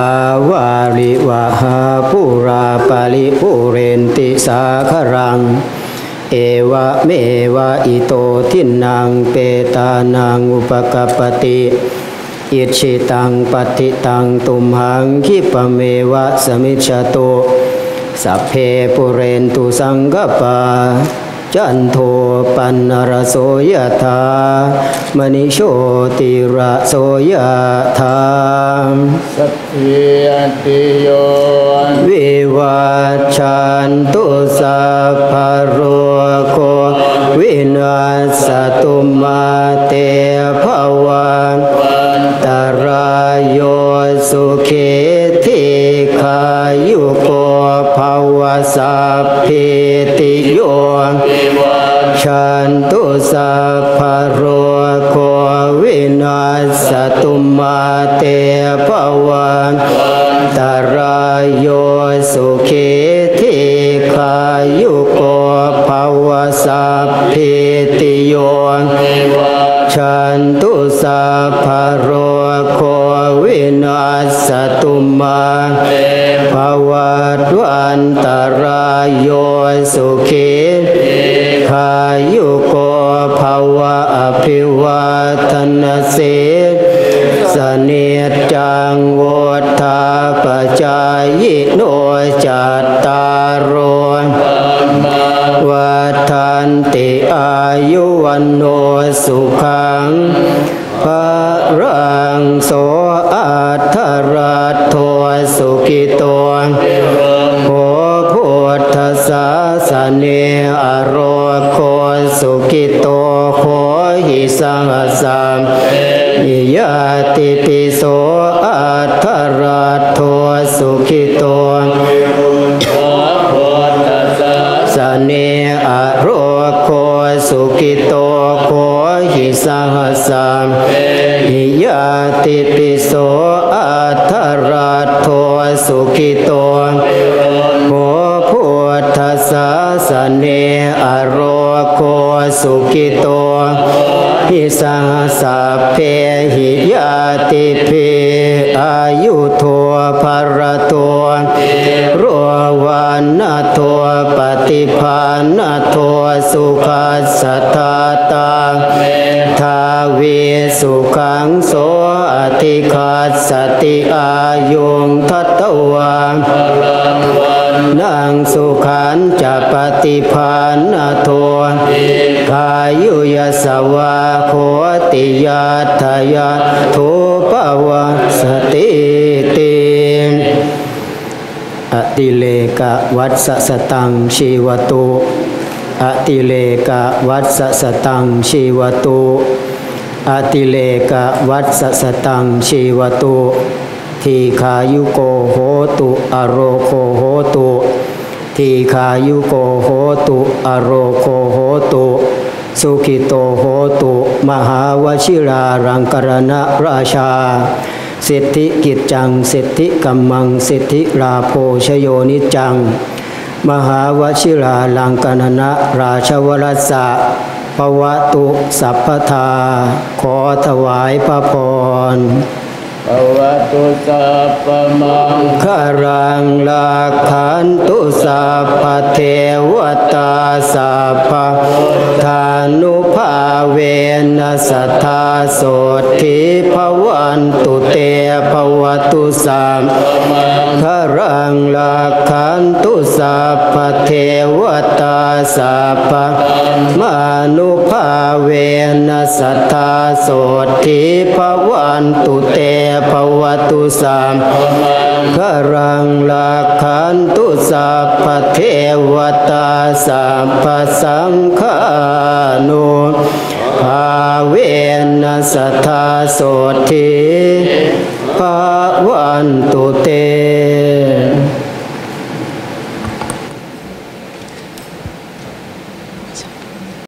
าวาริวะหาปุราปาลิปุเรนติสาครัง เอวะเมวะอิโตทินังเปตานังอุปกปปติอิชิตังปฏิตังตุมหังคิปเมวะสมิจฉตุสัพเพปุเรนตุสังกปา จันโทปันนรโสยธามณิโชติระโสยธาสัพพิยติโยวิวัชชันตุสัพพะโรโควินาสตุมาเตภวันตรา ตรายโยสุเขติขายุโกภวสัพพิติโยชันตุสัพพโรโควินาสตุมาภวัตวันตรายโยสุขิขายุโกภวะอภิวาทนาเสสเน วันโนสุขังพระรังโสอัทธรัตโทสุกิโตโหพุทธศาสเนอโรโคสุกิโตโหหิสังสัมอิยติติโสอัทธรัตโทสุกิโต หัสสามหิยาติปิโสอัทธรัตโทสุกิโตโคพุทธสาสเนอโรโคสุกิโตหิสหัสสะเพหิยาติเพอายุโทภรโตโรวันนาโท ปฏิภาณโทสุขัสสะทาตาทาเวสุขังโสอธิคัสสติอายุงทัตตวานังสุขันจะปฏิภาณโทกายุยสวาโคติยาทยาทุปวสติ อติเลกะวัดสะสตังชีวตุอติเลกะวัดสะสตังชีวตุอติเลกะวัดสะสตังชีวตุทีขายุโกโหตุอโรโคโหตุทีขายุโกโหตุอโรโคโหตุสุขิโตโหตุ มหาวชิรารังกรณราชา สิทธิกิจจัง สิทธิกัมมัง สิทธิราโภชโยนิจัง มหาวชิราลังกนนะราชวรสะภวตุสัพพทา ขอถวายพระพร ภวตุสัพพมังขรังลาขันตุสัพพเทวตาสัพพทานุภาเวนสัทธาโสทิภวันตุเตภวตุสัมขรังลาขันตุสัพพเทวตาสัพพมานุภาเวนสัทธาโสทิภวันตุเตภวตุสัมกรังลาขันตุสัพเทวตาสัพพสังฆานุภาเวนัสทธาโสทิภาวันตุ